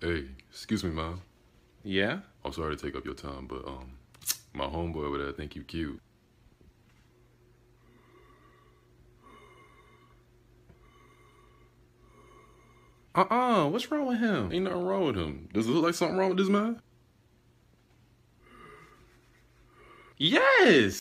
Hey, excuse me, mom. Yeah? I'm sorry to take up your time, but um, my homeboy over there think you cute. Uh-uh, what's wrong with him? Ain't nothing wrong with him. Does it look like something wrong with this man? Yes!